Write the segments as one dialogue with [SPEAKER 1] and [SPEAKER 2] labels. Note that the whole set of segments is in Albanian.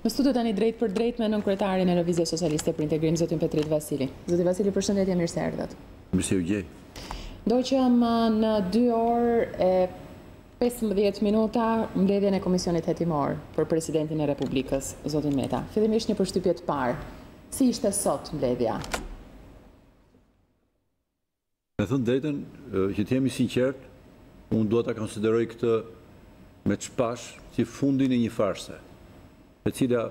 [SPEAKER 1] Në studio tani drejt për drejt me nënkryetarin e Lëvizjes Socialiste për Integrim zotin Petrit Vasili. Zoti Vasili, përshëndetje, mirë se erdhët.
[SPEAKER 2] Mirë se ju gjej.
[SPEAKER 1] Ndoqëm uh, në 2 orë e 15 minuta mbledhjen e Komisionit Hetimor për Presidentin e Republikës, zotin Meta. Fillimisht një përshtypje të parë. Si ishte sot mbledhja?
[SPEAKER 2] Me thënë drejtën, që të jem i sinqertë, unë dua ta konsideroj këtë me ç'pash si fundin e një farse, e cila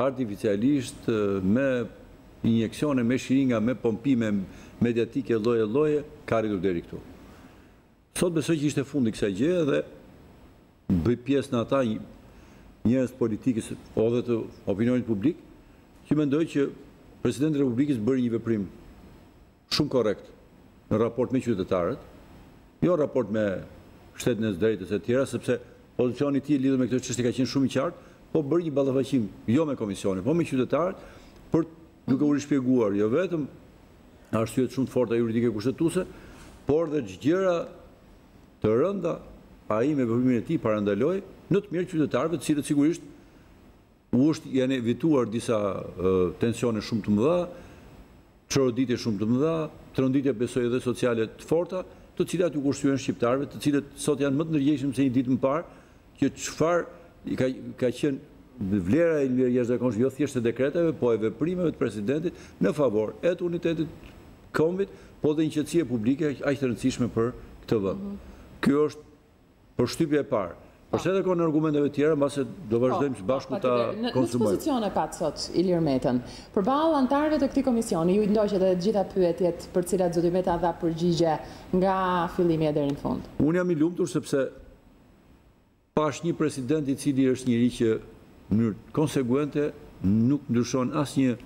[SPEAKER 2] artificialisht me injeksione, me shiringa, me pompime mediatike lloje-lloje ka arritur deri këtu. Sot besoj që ishte fundi i kësaj gjëje dhe bëj pjesë në ata njerëz të politikës po dhe të opinionit publik që mendoj që Presidenti i Republikës bëri një veprim shumë korrekt në raport me qytetarët, jo në raport me shtetin e së drejtës e të tjera, sepse pozicioni i tij lidhur me këto çështje ka qenë shumë i qartë, po bëri një ballafaqim jo me komisionin, po me qytetarët për duke u rishpjeguar jo vetëm arsyet shumë të forta juridike kushtetuese, por dhe ç'gjëra të rënda ai me veprimin e tij parandaloi në të mirë qytetarëve, të cilët sigurisht u është janë evituar disa tensione shumë të mëdha, çoroditje shumë të mëdha, tronditje besoj edhe sociale të forta, të cilat iu kursyen shqiptarëve, të cilët sot janë më të ndërgjegjshëm se një ditë më parë, Që çfarë ka ka qenë vlera e jashtëzakonshme jo thjesht e dekreteve, po e veprimeve të presidentit në favor e të unitetit të kombit, po dhe një qetësie publike aq të rëndësishme për këtë vend. Kjo është përshtypja e parë. Përse edhe kohën e argumenteve të tjera, mbase do vazhdojmë së bashku ta konsumojmë.
[SPEAKER 1] Në ç'pozicion e patë sot Ilir Metën? Përballë anëtarëve të këtij komisioni ju i ndoqët edhe të gjitha pyetjet për të cilat zoti Meta dha përgjigje nga fillimi e deri në fund.
[SPEAKER 2] Unë jam i lumtur sepse Pashë një president i cili është njeri që në mënyrë konseguente nuk ndryshon asnjë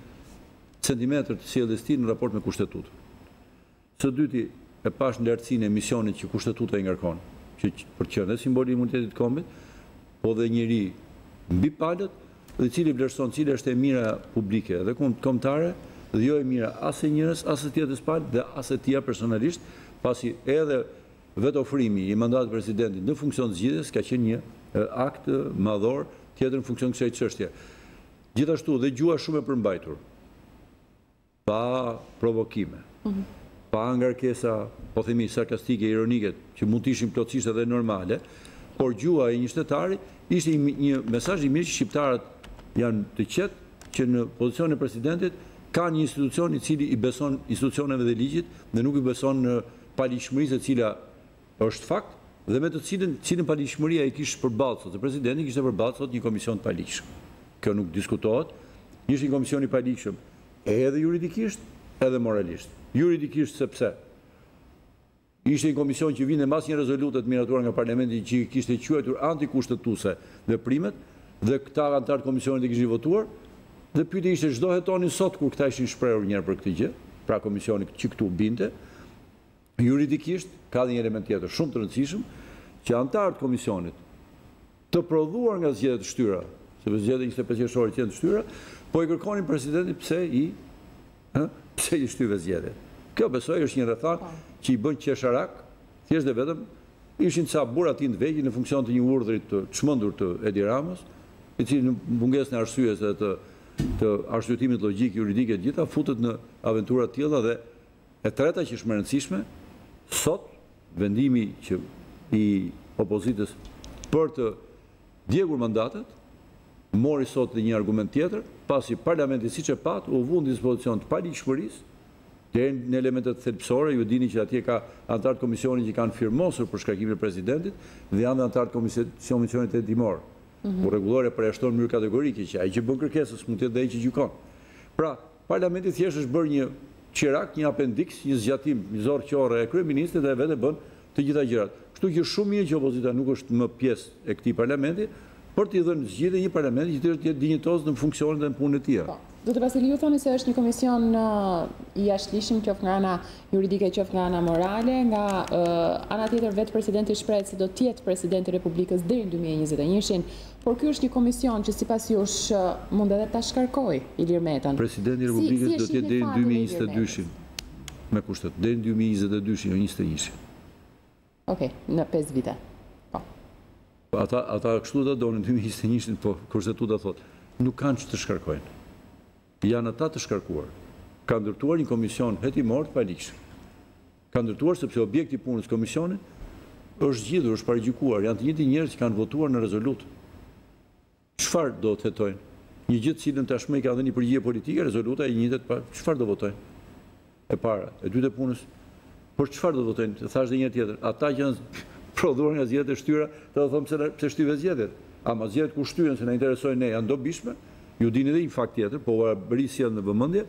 [SPEAKER 2] centimetër të sjelljes së tij në raport me Kushtetutën. Së dyti, e pashë në lartësinë e misionit që Kushtetuta i ngarkon, që për të qenë dhe simbol i unitetit të kombit, po dhe njeri mbi palët dhe i cili vlerëson cila është e mira publike dhe kombëtare dhe jo e mira as e njërës, as së tjetrës palë dhe as e tija personalisht, pasi edhe Vetë ofrimi i mandatit të presidentit në funksion të zgjidhjes ka qenë një akt madhor tjetër në funksion të kësaj çështje. Gjithashtu dhe gjuha shumë e përmbajtur, pa provokime, pa ngarkesa po themi sarkastike, ironike, që mund të ishin plotësisht edhe normale, por gjuha e një shtetari ishte një mesazh i mirë që shqiptarët janë të qetë që në pozicionin e presidentit kanë një institucion i cili i beson institucioneve dhe ligjit dhe nuk i beson paligjshmërisë e cila është fakt dhe me të cilën të cilën paligjshmëri ai kishte përballë sot, se presidenti kishte përballë sot një komision të paligjshëm. Kjo nuk diskutohet, ishte një komision i paligjshëm edhe juridikisht edhe moralisht. Juridikisht sepse ishte një komision që vinte mbas një rezolute të miratuar nga parlamenti që i kishte quajtur antikushtetuese veprimet, dhe këta anëtarë të komisionit e kishin votuar, dhe pyetja ishte ç'do hetonin sot kur këta ishin shprehur një herë për këtë gjë, pra komisioni që këtu binte, juridikisht ka dhe një element tjetër shumë të rëndësishëm, që anëtarë të komisionit të prodhuar nga zgjedhjet e shtyra, sepse zgjedhjet e njëzet e pesë qershorit qenë të shtyra, po i kërkonin presidentit pse i Pse i shtyve zgjedhjet? Kjo besoj është një rrethanë që i bën qesharak, thjesht dhe vetëm ishin ca buratinë të vegjël në funksion të një urdhri të çmendur të Edi Ramës, i cili në mungesën e arsyes dhe të të arsyetimit logjik, juridik e të gjitha, futet në aventura të tilla dhe e treta që është më e rëndësishme, sot vendimi që i opozitës për të djegur mandatet, mori sot dhe një argument tjetër, pasi Parlamenti siç e patë u vu në dispozicion të paligjshmërisë, deri në elementet thelbësore, ju e dini që atje ka anëtarë të Komisionit që kanë firmosur për shkarkimin e Presidentit dhe janë dhe anëtarë të Komisionit Hetimor. Rregullorja e përjashton në mënyrë kategorike që ai që bën kërkesë s'mund të jetë dhe ai që gjykon. Pra, Parlamenti thjesht është bërë një çirak, një apendiks, një zgjatim, një zorrë qorre e kryeministrit dhe vetë i bën të gjitha gjërat. Kështu që është shumë mirë që opozita nuk është më pjesë e këtij parlamenti, për t'i dhënë zgjidhje një parlamenti që të jetë dinjitoz në funksionet dhe në punën e tij.
[SPEAKER 1] Po. Zoti Vasili, ju thoni se është një komision i jashtëligjshëm qoftë nga ana juridike qoftë nga ana morale, nga ana tjetër vetë presidenti shprehet se do të jetë president i Republikës deri në 2021-shin, por ky është një komision që sipas jush mund edhe ta shkarkojë Ilir Metën.
[SPEAKER 2] President i Republikës do të jetë deri në dy mijë e njëzet e dyshin me kushtetutë, deri në dy mijë e njëzet e dyshin, jo njëzet e njëshin.
[SPEAKER 1] Ok, në 5 vite. Po. po.
[SPEAKER 2] Ata, ata kështu do donin, 2021, po kushtetuta thotë, nuk kanë ç'të shkarkojnë. Janë ata të shkarkuar. Ka ndërtuar një komision hetimor të paligjshëm. Ka ndërtuar sepse objekti i punës së komisionit është zgjidhur, është paragjykuar, janë të njëjtët njerëz që kanë votuar në rezolutë. Çfarë do të hetojnë? Një gjë të cilën tashmë i kanë dhënë një përgjigje politike, rezoluta e njëjtë, pa çfarë do votojnë? E para, e dyta e punës, për çfarë do të votojnë? Të thashë dhe një tjetër, ata që janë prodhuar nga zgjedhjet e shtyra, të do thonë pse pse shtyve zgjedhjet. Ama zgjedhjet kur shtyhen se na interesojnë ne, janë të dobishme. Ju e dini dhe një fakt tjetër, po ua risjell në vëmendje,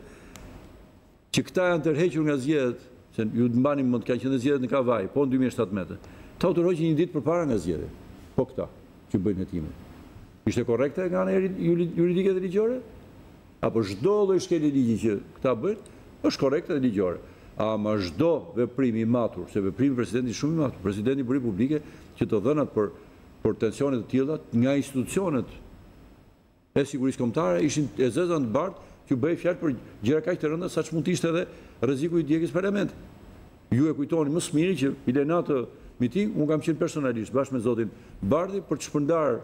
[SPEAKER 2] Që këta janë tërhequr nga zgjedhjet, se ju të mbani mend, kanë qenë dhe zgjedhjet në Kavajë, po në dy mijë e shtatëmbëdhjetë. Këta u tërhoqën një ditë përpara nga zgjedhjet. Po këta, që bëjnë hetime. Ishte korrekte nga ana juridike edhe ligjore? Apo çdo lloj shkeljeje ligji që këta bëjnë, është korrekte dhe ligjore. Ama çdo veprim i matur, se veprimi i Presidentit është shumë i matur, Presidenti bëri publike që të dhënat për tensione të tilla nga institucionet e sigurisë kombëtare ishin e zeza në të bardhë që bëhej fjalë për gjëra kaq të rënda saqë mund të ishte edhe rreziku i djegjes parlament. Ju e kujtoni më së miri që bile në atë miting unë kam qenë personalisht bashkë me zotin Bardhi për të shpërndarë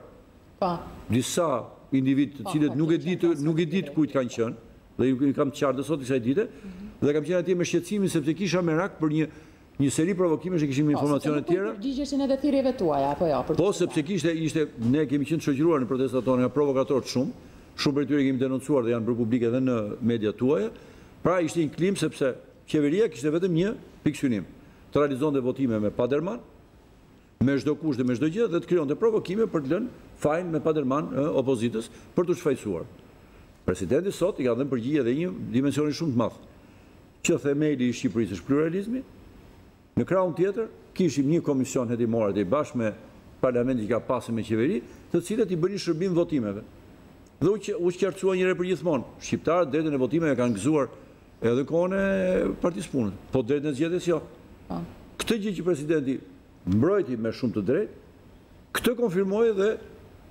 [SPEAKER 2] po. disa individë të po, cilët po, nuk e di nuk e di të kujt kanë qenë dhe s'e kam qartë sot kësaj dite mhm. dhe kam qenë atje me shqetësimin sepse kisha merak për një Një seri provokimesh se kishim informacione të tjera.
[SPEAKER 1] Po, sepse nuk po i përgjigjeshin edhe thirrjeve tuaja, apo jo?
[SPEAKER 2] Po, sepse kishte, ishte, ne kemi qenë të shoqëruar në protestat tona nga provokatorë të shumtë, shumë prej tyre i kemi denoncuar dhe janë bërë publike edhe në mediat tuaja, pra ishte një klimë sepse qeveria kishte vetëm një pikësynim, të realizonte votime me pa derman, me çdo kusht dhe me çdo gjë dhe të krijonte provokime për të lënë fajin me pa derman ë opozitës për t'u shfajësuar. Presidenti sot i ka dhënë përgjigje edhe një dimensioni shumë të madh, që themeli i Shqipërisë është pluralizmi, në krahun tjetër kishim një komision hetimor atje bashkë me parlamentin që ka bashkë me qeveri, të cilët i bënin shërbim votimeve. Dhe u qartësua njëherë e përgjithmonë, shqiptarët të drejtën e votimeve e kanë gëzuar Edhe në kohën e Partisë së Punës, po të drejtën e zgjedhjes jo. Po. Këtë gjë që presidenti mbrojti me shumë të drejtë, këtë konfirmoi edhe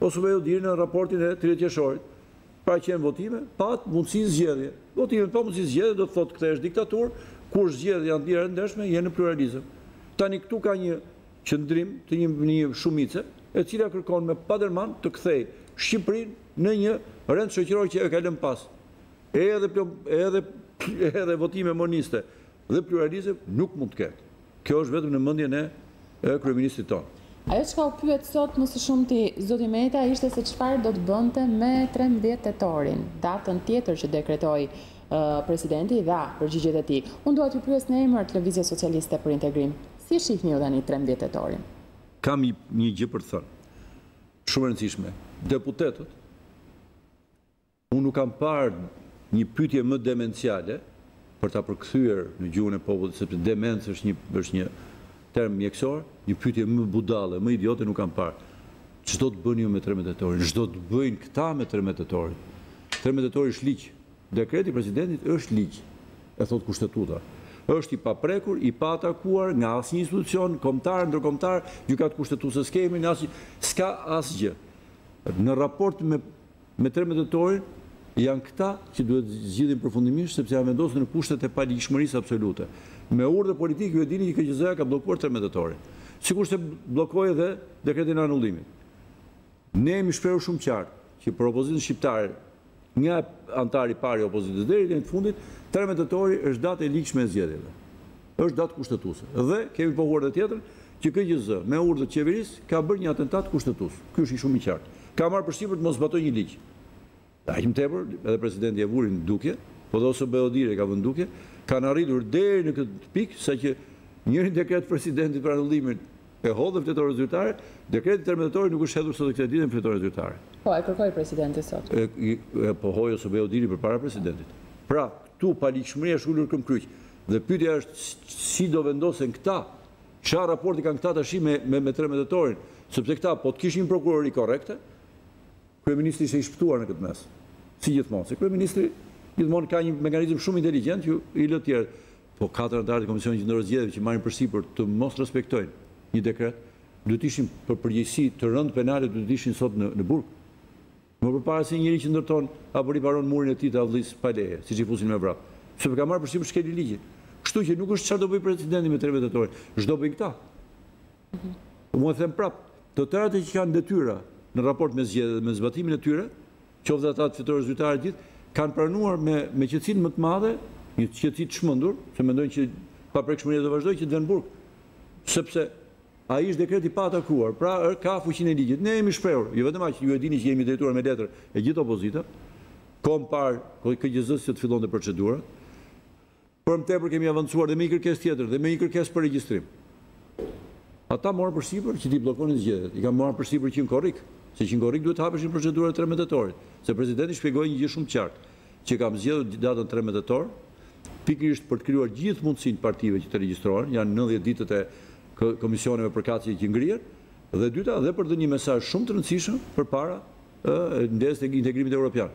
[SPEAKER 2] OSBE-ODIHR-i në raportin e 30 qershorit. Pra qenë votime pa mundësi zgjedhje. Votime pa mundësi zgjedhje do të thotë që është diktaturë, kur zgjedh nga një seri ndeshjesh, je në pluralizëm. Tani këtu ka një qëndrim të një, një shumice, e cila kërkon me pa derman të kthejë Shqipërin në një rend shoqëror që e ka lënë pas. Edhe edhe votime moniste dhe pluralizëm nuk mund të ketë. Kjo është vetëm në mendjen e kryeministrit tonë.
[SPEAKER 1] Ajo çka u pyet sot më së shumti zoti Meta ishte se çfarë do të bënte me trembëdhjetë tetorin, datën tjetër që dekretoi. Presidenti dha përgjigjet e tij. Unë dua t'ju pyes në emër të Lëvizjes Socialiste për Integrim, si e shihni ju tani trembëdhjetë tetorin?
[SPEAKER 2] Kam një gjë për të thënë, shumë e rëndësishme. Deputetët Unë nuk kam parë një pyetje më demenciale, për ta përkthyer në gjuhën e popullit, sepse demencë është një është një term mjekësor, një pyetje më budalle, më idiote nuk kam parë. Ç'do të bëni ju me trembëdhjetë tetorin? Ç'do të bëjnë këta me trembëdhjetë tetorin? Trembëdhjetë tetori është ligj. Dekreti i presidentit është ligj, e thotë Kushtetuta. Është i paprekur, i paatakuar nga asnjë institucion kombëtar, ndërkombëtar, Gjykatë Kushtetuese s'kemi, nga asnjë, s'ka asgjë. Në raport me Me trembëdhjetë tetorin janë këta që duhet ta zgjidhin përfundimisht sepse janë vendosur në kushte të paligjshmërisë absolute. Me urdhër politik ju e dini që KQZ-ja ka bllokuar trembëdhjetë tetorin. Sikurse bllokoi edhe dekretin e anullimit. Ne jemi shprehur shumë qartë që për opozitën shqiptare nga anëtari i parë i opozitës deri në të fundit, trembëdhjetë tetori është datë e ligjshme e zgjedhjeve. Është datë kushtetuese. Dhe, kemi pohuar edhe tjetër, që KQZ, me urdhër të qeverisë, ka bërë një atentat kushtetues. Ky është shumë i qartë. Ka marrë përsipër të mos zbatojë një ligj. Dhe aq më tepër, edhe presidenti e vuri në dukje, po dhe OSBE ODIHR e ka vënë në dukje, kanë arritur deri në këtë pikë, sa që njërin dekret të presidentit për anullimin e hodhën në fletore zyrtare, dekreti trembëdhjetë tetorit nuk është hedhur sot e kësaj dite në fletore zyrtare.
[SPEAKER 1] Po, e kërkoi presidenti sot.
[SPEAKER 2] E, e pohoi OSBE ODIHR-i përpara presidentit. Pra, këtu paligjshmëria është ulur këmbë kryq. Dhe pyetja është si do vendosen këta, çfarë raporti kanë këta tashi me me, me trembëdhjetë tetorin, sepse këta po të kishin një prokurori korrekte, kryeministri është i shpëtuar në këtë mes. Si gjithmonë, se kryeministri gjithmonë ka një mekanizëm shumë inteligjent, që i lë të tjerët. Po katër anëtarët e Komisionit Qendror të Zgjedhjeve që marrin përsipër të mos respektojnë një dekret, duhet të ishin për përgjegjësi të rëndë penale duhet të ishin sot në në burg. Më përpara se njëri që ndërton apo riparon murin e tij të avllisë pa leje, siç i fusin me vrap. Sepse ka marrë përsipër shkelje ligji. Kështu që nuk është çfarë do bëjë presidenti me trembëdhjetë tetorin, ç'do bëjnë këta. Unë e them prapë, të tërë ata që kanë detyra në raport me zgjedhjet dhe me zbatimin e tyre, qoftë dhe ata të fletores zyrtare të gjithë, kanë pranuar me me qetësinë më të madhe, një qetësi të çmendur, që mendojnë që paprekshmëria do të vazhdojë që të venë në burg. Sepse Ai është dekret i paatakuar, pra ka fuqinë e ligjit. Ne jemi shprehur, jo vetëm aq, ju e dini që jemi drejtuar me letër e gjithë opozita kohë më parë KQZ-së që të fillonte procedurat. Për më tepër kemi avancuar dhe me një kërkesë tjetër dhe me një kërkesë për regjistrim. Ata morën përsipër që t'i bllokonin zgjedhjet. I kanë marrë përsipër që në korrik, se që në korrik duhet të hapeshin procedurat e 13 tetorit, se presidenti shpjegoi një gjë shumë të qartë. që kam zgjedhur datën trembëdhjetë tetor, pikërisht për të krijuar gjithë mundësinë partive që të regjistrohen, janë nëntëdhjetë ditët e komisioneve përkatëse që ngrihen, dhe e dyta dhe për të dhënë një mesazh shumë të rëndësishëm përpara ndeshjes së integrimit evropian.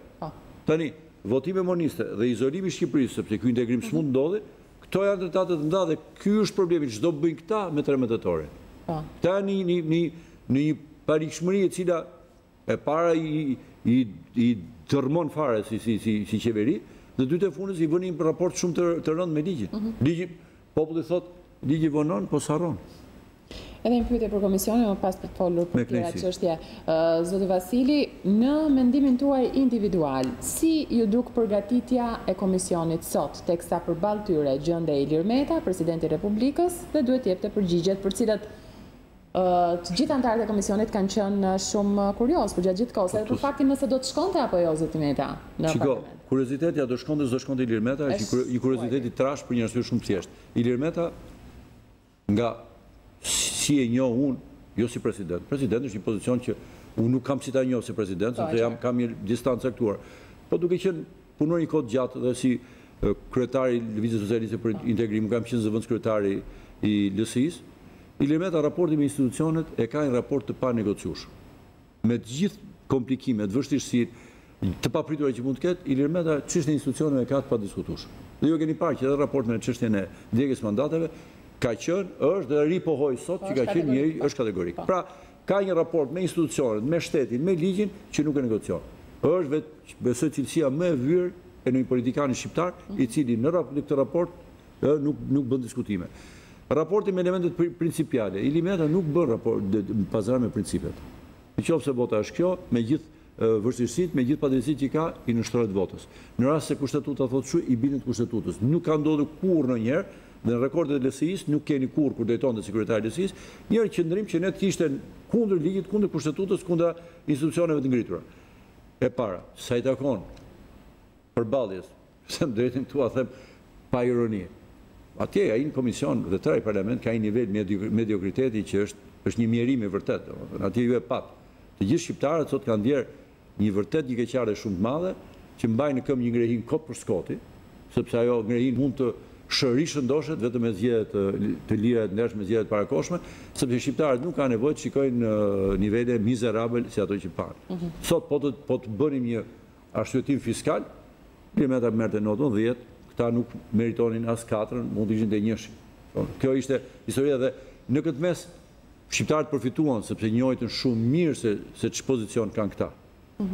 [SPEAKER 2] Tani, votime moniste dhe izolimi i Shqipërisë, sepse ky integrim s'mund të ndodhi, këto janë atentate të mëdha dhe ky është problemi, ç'do të bëjnë këta me trembëdhjetë tetorin. Këta janë në një në një paligjshmëri e cila E para i dërrmon fare si qeveri, dhe e dyta e fundit i vë në një raport shumë të rëndë me ligjin. Ligji, populli thotë, ligji vonon, po s'harron.
[SPEAKER 1] Edhe një pyetje për komisionin, më pas për të folur për të tjera çështje. Zoti Vasili, në mendimin tuaj individual, si ju duk përgatitja e komisionit sot, teksa përballë tyre gjëndej Ilir Meta, presidenti i Republikës, dhe duhet të jepte përgjigjet për të cilat Të gjithë anëtarët e komisionit kanë qenë shumë kurioz përgjatë gjithë kohës, edhe për faktin nëse do të shkonte apo jo zoti Meta
[SPEAKER 2] në parlament. Shiko, kurioziteti a do shkonte, s'do shkonte Ilir Meta, është një kuriozitet i trashë për një arsye shumë të thjeshtë. Ilir Meta nga si e njoh unë, jo si president. President është një pozicion që unë nuk kam si ta njoh si president, sepse jam kam një distancë të caktuar. Po duke qenë punuar një kohë të gjatë dhe si kryetar i Lëvizjes Socialiste për Integrim, kam qenë zëvendëskryetari i LSI-së. Ilir Meta raportin me institucionet e ka një raport të panegociueshëm. Me të gjithë komplikimet, vështirësitë, të papritura që mund të ketë, Ilir Meta çështjen e institucioneve e ka të padiskutueshme. Dhe ju e keni parë që edhe raporti me çështjen e djegjes së mandateve ka qenë, është dhe ripohoj sot që ka qenë njëri, është kategorik. Pra, Ka një raport me institucionet, me shtetin, me ligjin që nuk e negocion. Është vetë, besoj cilësia më e vyer e një politikani shqiptar, i cili në në këtë raport ë nuk nuk bën diskutime. Raporti me elementet pri- principiale, Ilir Meta nuk bën raport de- pazare me principet. Në qoftë se vota është kjo, me gjithë vështirësitë, me gjithë padrejtësitë që ka, i nënshtrohet votës. Në rast se Kushtetuta thotë kështu, i bindet Kushtetutës. Nuk ka ndodhur kurrë ndonjëherë dhe në rekordet e LSI-së nuk keni kurrë kur drejtonte si kryetar i LSI-së, një qëndrim që ne të ishte kundër ligjit, kundër Kushtetutës, kundra institucioneve të ngritura. E para, sa i takon Përballjes, se të drejtën të ua them pa ironi. Atje, ai komision dhe tërë ai parlament ka një nivel mediokriteti që është është një mjerim i vërtetë, domethënë. Atje ju e patë. Të gjithë shqiptarët sot kanë ndjerë një vërtet një keqardhje shumë të madhe, që mbajnë në këmbë një ngrehinë kot për së koti, sepse ajo ngrehinë mund të rishëndoshet vetëm me zgjedhje të të lira e të ndershme, zgjedhje të parakohshme, sepse shqiptarët nuk kanë nevojë të shikojnë nivele mizerabël si ato që panë. Sot po të po të bënim një Arsyetim fiskal, Ilir Meta e merrte notën dhjetë, këta nuk meritonin as katërën, mund të ishin te njëshi. Kjo ishte historia dhe në këtë mes shqiptarët përfituan sepse njohën shumë mirë se se ç'pozicion kanë këta.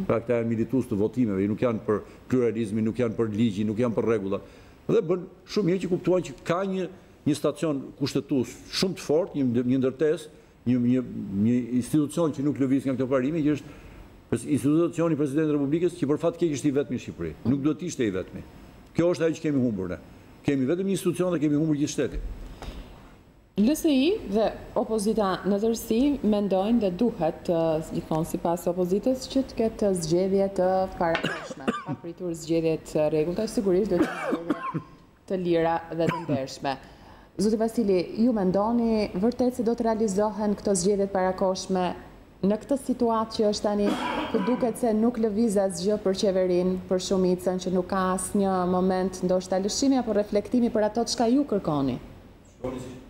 [SPEAKER 2] Pra këta janë militës të votimeve, nuk janë për pluralizmin, nuk janë për ligjin, nuk janë për rregullat. Dhe bënë shumë mirë që kuptuan që ka një një stacion kushtetues shumë të fortë, një një ndërtesë Një, një, një institucion që nuk lëviz nga këto parime, që është institucioni i Presidentit të Republikës, që për fat keq është i vetmi në Shqipëri. Nuk duhet të ishte i vetmi. Kjo është ajo që kemi humbur ne. Kemi vetëm një institucion dhe kemi humbur gjithë shtetin.
[SPEAKER 1] LSI dhe opozita në tërësi mendojnë dhe duhet të gjithmonë sipas opozitës që të ketë zgjedhje të parakohshme, pa pritur zgjedhjet e rregullta, sigurisht dhe zgjedhje të lira dhe të ndershme. Zoti Vasili, ju mendoni vërtet se do të realizohen këto zgjedhje të parakohshme në këtë situatë që është tani, ku duket se nuk lëviz asgjë për qeverinë, për shumicën që nuk ka asnjë moment ndoshta lëshimi apo reflektimi për ato çka ju kërkoni?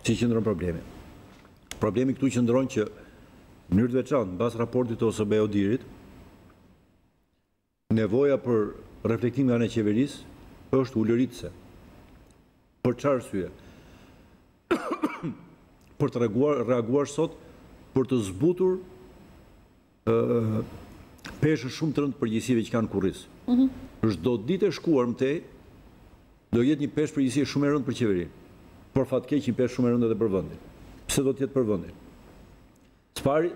[SPEAKER 2] Si qëndron problemi. Problemi këtu qëndron që mënyrë të veçantë, mbas raportit të OSBE ODIHR-it, Nevoja për reflektim nga ana e qeverisë është ulëritëse. Për çfarë arsye? Për të reaguar sot për të zbutur peshën shumë të rëndë të përgjegjësive që kanë kurriz. Mm -hmm. Çdo ditë e shkuar më tej, do jetë një peshë përgjegjësie shumë e rëndë për qeverinë. Por fatkeq një peshë shumë e rëndë edhe për vëndin. Pse do të jetë për vëndin? Së pari,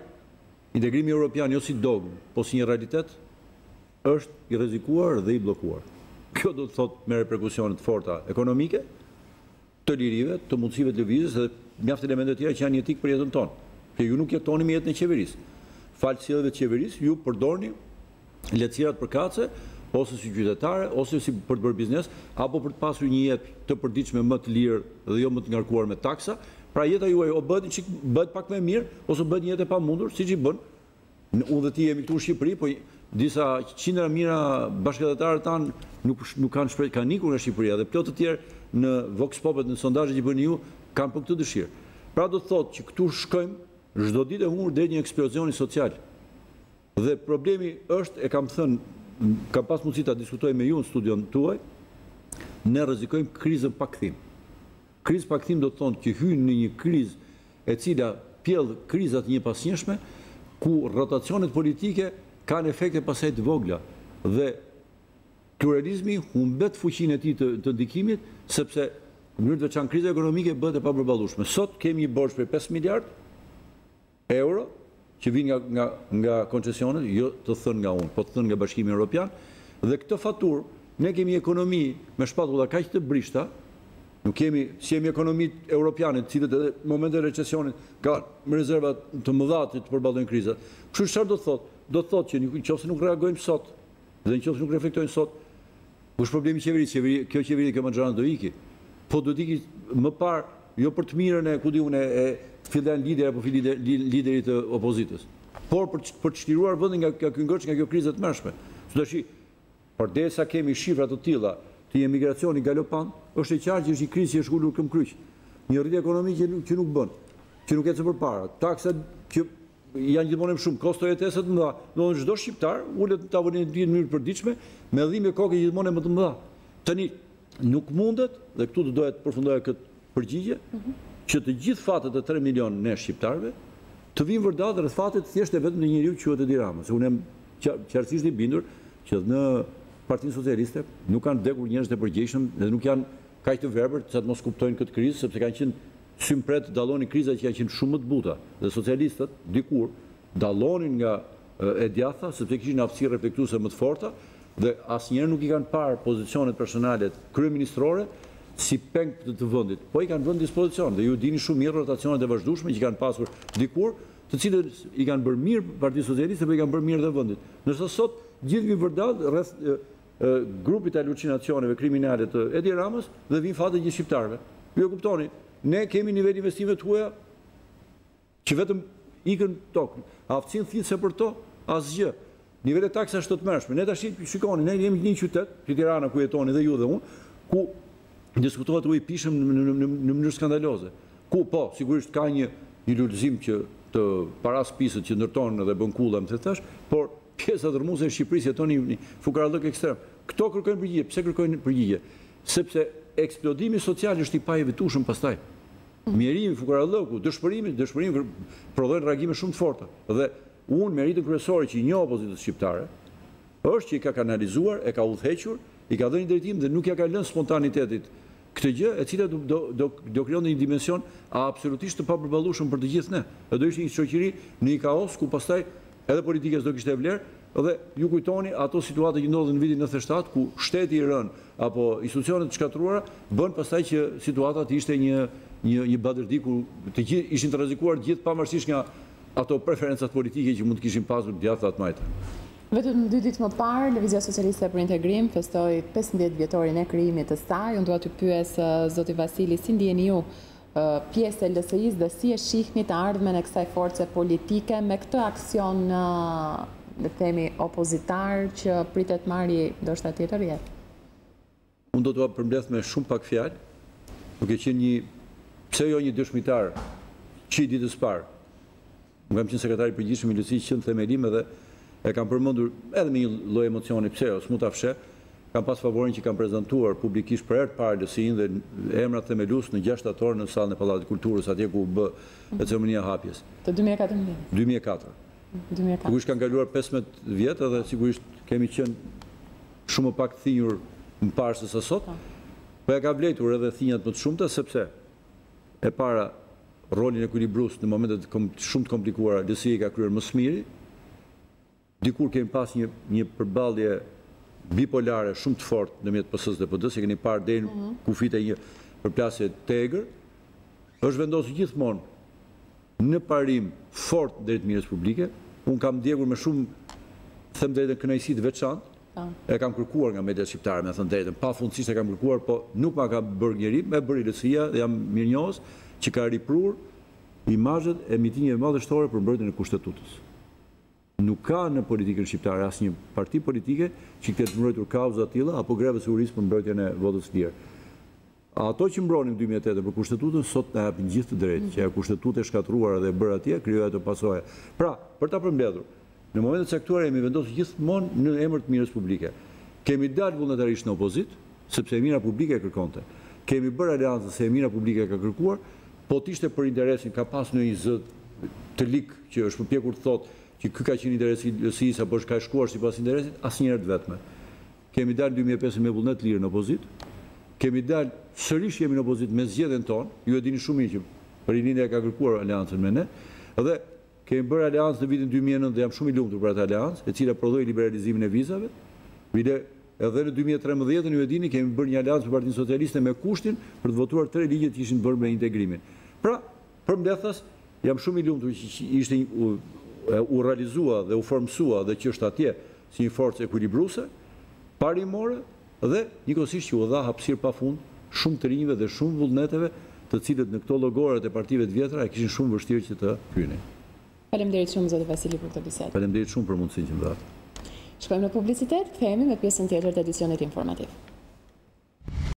[SPEAKER 2] integrimi europian jo si dogmë, po si një realitet, është i rrezikuar dhe i bllokuar. Kjo do të thotë me reperkusione të forta ekonomike, të lirive, të mundësive të lëvizjes dhe mjaft elemente të tjera që janë jetike për jetën tonë, se ju nuk jetoni me jetën e qeverisë. Falë sjelljeve të qeverisë, ju përdorni lehtësirat përkatëse, ose si qytetare, ose për të bërë biznes, apo për të pasur një jetë të përditshme më të lirë dhe jo më të ngarkuar me taksa. Pra jeta juaj o bëhet një çik, bëhet pak më e mirë, ose bëhet një jetë e pamundur, siç i bën, unë dhe ti jemi këtu në Shqipëri, po disa qindra mijëra bashkëqytetarë tanë nuk nuk kanë shpresë, kanë ikur nga Shqipëria dhe plot të tjerë në vox popet, në sondazhet që bëni ju, kanë për këtë dëshirë. Pra do të thotë që këtu shkojmë çdo ditë e humbur drejt një eksplozioni social. Dhe problemi është, e kam thënë, kam pas mundësi ta diskutoj me ju në studion tuaj, ne rrezikojmë krizën pa kthim. Krizë pa kthim do të thonë që hyn në një krizë e cila pjell kriza të njëpasnjëshme, ku rotacionet politike kanë efekte pastaj të vogla dhe pluralizmi humbet fuqinë e tij të ndikimit, sepse në mënyrë të veçantë kriza ekonomike bëhet e papërballueshme. Sot kemi një borxh prej pesë miliardë, Euro, që vijnë nga nga nga koncesionet, jo të thënë nga unë, po të thënë nga Bashkimi Europian, dhe këtë faturë, ne kemi ekonomi me shpatulla kaq të brishta, nuk kemi, s'jemi ekonomitë europiane, të cilat edhe në momente të recesionit kanë rezerva të mëdha që të përballojnë krizat. Kështu që çfarë do të thotë? Do të thotë që në qoftë se nuk reagojmë sot dhe në qoftë se nuk reflektojmë sot, Ku është problemi qeveri, qeveri, kjo qeveri dhe kjo maxhorancë do iki. Po duhet të iki më parë, jo për të mirën e ku di unë e filan lideri apo filan lideri të opozitës. Por për për të çliruar vendin nga nga ky ngërç, nga kjo krizë e tmerrshme. S'do shi, përderisa kemi shifra të tilla të një emigracioni galopant, është e qartë që është një krizë që është ulur këmbë kryq. Një rritje ekonomike që nuk bën, që nuk ecën përpara. Taksa që Janë gjithmonë më shumë kosto jetese të mëdha. Domethënë çdo shqiptar ulet në tavolinë e tij në mënyrë përditshme me dhimbje koke gjithmonë më të mëdha. Tani nuk mundet dhe këtu do doja të përfundoja këtë përgjigje mhm. që të gjithë fatet e 3 milion ne shqiptarëve të vinë vërdallë rreth fatit thjesht e vetëm një njeriu që quhet Edi Rama, se unë jam qartësisht i bindur që në Partinë Socialiste nuk kanë vdekur njerëz të përgjegjshëm dhe nuk janë kaq të verbër sa të mos kuptojnë këtë krizë sepse kanë qenë Sy mprehtë të dallonin kriza që kanë qenë shumë më të buta dhe socialistët, dikur, dallonin nga e djaththa sepse kishin aftësi reflektuese më të forta dhe asnjëherë nuk i kanë parë pozicionet personale kryeministrore si peng të të vendit, po i kanë vënë dispozicion dhe ju dini shumë mirë rotacionet e vazhdueshme që kanë pasur dikur, të cilat i kanë bërë mirë Partisë Socialiste, po i kanë bërë mirë dhe vendit. Ndërsa sot gjithë vijmë vërdallë rreth grupit të halucinacioneve kriminale të Edi Ramës dhe vijnë fatet e gjithë shqiptarëve. Ju e kuptoni, ne kemi nivel investimesh të huaja që vetëm ikën tokë. Aftësi thithëse për to, asgjë. Nivele taksash të tmerrshme. Ne të ashtë shikoni, ne jemi një qytet, që Tirana ku jetoni dhe ju dhe unë, ku diskutohet uji i pijshëm në mënyrë skandaloze. Ku po, sigurisht ka një një lullëzim që të parasë së pisët që ndërton dhe bën kulla në të thatë, por Pjesa dërrmuese e Shqipërisë jeton në një fukarallëk ekstrem. Këto kërkojnë përgjigje. Pse kërkojnë përgjigje? Sepse eksplodimi social është i paevitueshëm pastaj. Mjerimi, fukarallëku, dëshpërimi, dëshpërimi prodhojnë reagime shumë të forta. Dhe unë meritën kryesore që i njoh opozitës shqiptare është që i ka kanalizuar, e ka udhëhequr, i ka dhënë një drejtim dhe nuk ia ka lënë spontanitetit këtë gjë, e cila do do do krijonte një dimension absolutisht të papërballueshëm për të gjithë ne. Dhe do ishte një shoqëri në një kaos ku pastaj Edhe politika s'do kishte vlerë dhe ju kujtoni ato situata që ndodhin në vitin nëntëdhjetë e shtatë ku shteti i rënë apo institucione të shkatërruara bënë pastaj që situata të ishte një një një badërdi ku të gjithë ishin të rrezikuar të gjithë pavarësisht nga ato preferencat politike që mund të kishin pasur djathta të majta.
[SPEAKER 1] Vetëm dy ditë më parë Lëvizja Socialiste për Integrim festoi pesëmbëdhjetë vjetorin e krijimit të saj. Unë dua t'ju pyes zoti Vasili si ndiheni ju pjesë e LSI-së dhe si e shihni të ardhmen e kësaj force politike me këtë aksion në le të themi opozitar që pritet të marrë ndoshta tjetër rrjet?
[SPEAKER 2] Unë do t'ua përmbledh me shumë pak fjalë, duke qenë një, pse jo një dëshmitar që i ditës së parë Unë kam qenë sekretar i përgjithshëm i LSI që në themelim edhe e kam përmendur edhe me një lloj emocioni, pse jo, s'mund ta fsheh, kam pasë favorin që kam prezantuar publikisht për herë të parë LSI-në dhe emrat themelues në gjashtë shtator në sallën e Pallatit të Kulturës, atje ku u bë ceremonia e hapjes.
[SPEAKER 1] Të dy
[SPEAKER 2] mijë e katërmbëdhjetë. Dy mijë e katër. Dy mijë e katër. Sigurisht kanë kaluar pesëmbëdhjetë vjet edhe sigurisht kemi qenë shumë më pak thinjur më parë sesa sot. Po ia ka vlejtur edhe thinjat më të shumta sepse E para, rolin ekuilibrues në momente shumë të komplikuara LSI-ja i ka kryer më së miri. Dikur kemi pas një një përballje bipolare shumë të fortë ndërmjet PS-së dhe PD-së, e keni parë deri në kufijtë e një përplasje të egër. Është vendosur gjithmonë në parim fort drejt mirës publike. Unë kam ndjekur me shumë, të them të drejtën, kënaqësi të veçantë. E kam kërkuar nga mediat shqiptare, me thënë të drejtën, pafundësisht e kam kërkuar, po nuk ma ka bërë njeri, e bëri LSI-ja dhe jam mirënjohës që ka riprurë imazhet e mitingeve madhështore për mbrojtjen e Kushtetutës. Nuk ka në politikën shqiptare asnjë parti politike që të ketë mbrojtur kauza të tilla apo grevës e urisë për mbrojtjen e votës së lirë. Ato që mbronim dy mijë e tetë për Kushtetutën sot na japin gjithë të drejtë që ajo Kushtetutë e shkatërruar dhe e bërë atje krijoi ato pasoja. Pra, për ta përmbledhur, në momente të caktuara jemi vendosur gjithmonë në emër të mirës publike. Kemi dalë vullnetarisht në opozitë, sepse e mira publike e kërkonte. Kemi bërë aleancë se e mira publike e ka kërkuar, po të ishte për interesin, ka pas ndonjë zë të lig që është përpjekur të thotë që ky ka qenë interesi i LSI-së apo që ka shkuar sipas interesit, asnjëherë të vetme. kemi dalë dy mijë e pesë me vullnet të lirë në opozitë, kemi dalë sërish jemi në opozitë me zgjedhjen tonë, ju e dini shumë mirë që Rilindja e ka kërkuar aleancën me ne dhe kemi bërë aleancë në vitin dy mijë e nëntë dhe jam shumë i lumtur për atë aleancë, e cila prodhoi liberalizimin e vizave, bile edhe në dy mijë e trembëdhjetë-ën ju e dini kemi bërë një aleancë me Partinë Socialiste me kushtin për të votuar tre ligjet që ishin bërë me integrimin. Pra, përmbledhtas, jam shumë i lumtur që LSI u realizua dhe u formësua dhe që është atje si një forcë ekuilibruese, parimore dhe, njëkohësisht që u dha hapësirë pafund shumë të rinjve dhe shumë vullneteve të cilët në këto llogoret e partive të vjetra e kishin shumë të vështirë që të
[SPEAKER 1] hynin. Faleminderit shumë zoti Vasili për këtë
[SPEAKER 2] bisedë. Faleminderit shumë për mundësinë që më dhatë.
[SPEAKER 1] Shkojmë në publicitet, kthehemi me pjesën tjetër të edicionit informativ.